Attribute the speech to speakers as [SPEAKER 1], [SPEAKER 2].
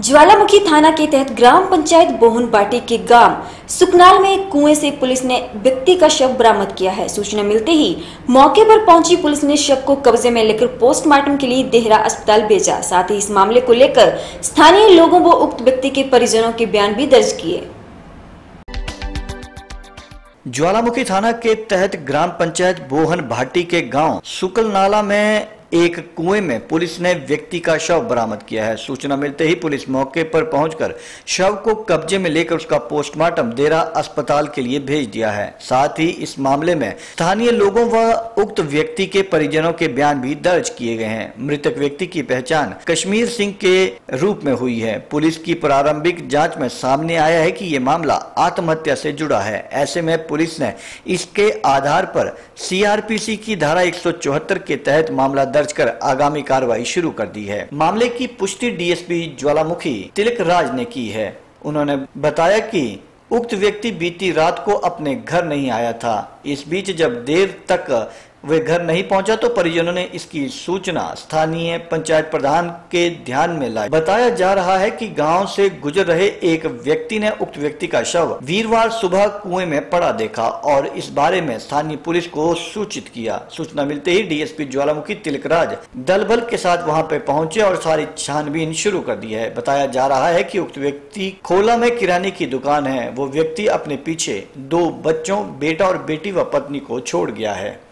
[SPEAKER 1] ज्वालामुखी थाना के तहत ग्राम पंचायत बोहन बाटी के गाँव सुकनाल में कुएँ से पुलिस ने व्यक्ति का शव बरामद किया है। सूचना मिलते ही मौके पर पहुँची पुलिस ने शव को कब्जे में लेकर पोस्टमार्टम के लिए देहरा अस्पताल भेजा। साथ ही इस मामले को लेकर स्थानीय लोगों व उक्त व्यक्ति के परिजनों के बयान भी दर्ज किए।
[SPEAKER 2] ज्वालामुखी थाना के तहत ग्राम पंचायत बोहन भाटी के गाँव सुकल नाला में एक कुएँ में पुलिस ने व्यक्ति का शव बरामद किया है। सूचना मिलते ही पुलिस मौके पर पहुंचकर शव को कब्जे में लेकर उसका पोस्टमार्टम देरा अस्पताल के लिए भेज दिया है। साथ ही इस मामले में स्थानीय लोगों व उक्त व्यक्ति के परिजनों के बयान भी दर्ज किए गए हैं। मृतक व्यक्ति की पहचान कश्मीर सिंह के रूप में हुई है। पुलिस की प्रारंभिक जाँच में सामने आया है की ये मामला आत्महत्या से जुड़ा है। ऐसे में पुलिस ने इसके आधार पर सीआरपीसी की धारा एक सौ चौहत्तर के तहत मामला दर्ज कर आगामी कार्रवाई शुरू कर दी है। मामले की पुष्टि डीएसपी ज्वालामुखी तिलक राज ने की है। उन्होंने बताया कि उक्त व्यक्ति बीती रात को अपने घर नहीं आया था। इस बीच जब देर तक वे घर नहीं पहुँचा तो परिजनों ने इसकी सूचना स्थानीय पंचायत प्रधान के ध्यान में लाई। बताया जा रहा है कि गाँव से गुजर रहे एक व्यक्ति ने उक्त व्यक्ति का शव वीरवार सुबह कुएँ में पड़ा देखा और इस बारे में स्थानीय पुलिस को सूचित किया। सूचना मिलते ही डीएसपी ज्वालामुखी तिलकराज दल बल के साथ वहाँ पे पहुँचे और सारी छानबीन शुरू कर दी है। बताया जा रहा है की उक्त व्यक्ति खोला में किराने की दुकान है। वो व्यक्ति अपने पीछे दो बच्चों, बेटा और बेटी व पत्नी को छोड़ गया है।